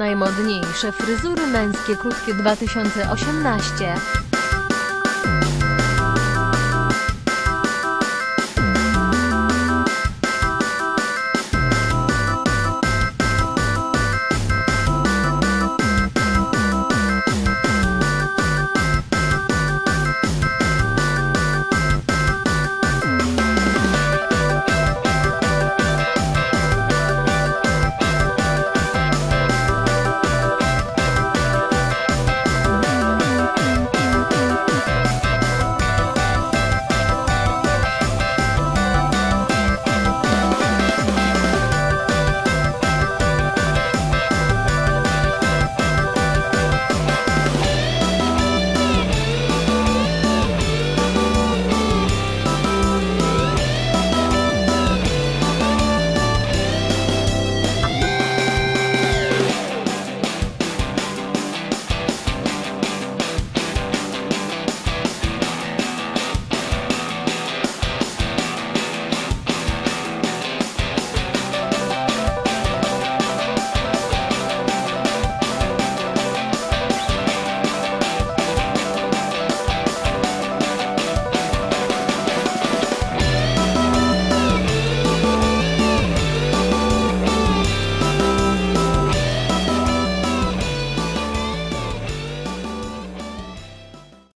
Najmodniejsze fryzury męskie krótkie 2018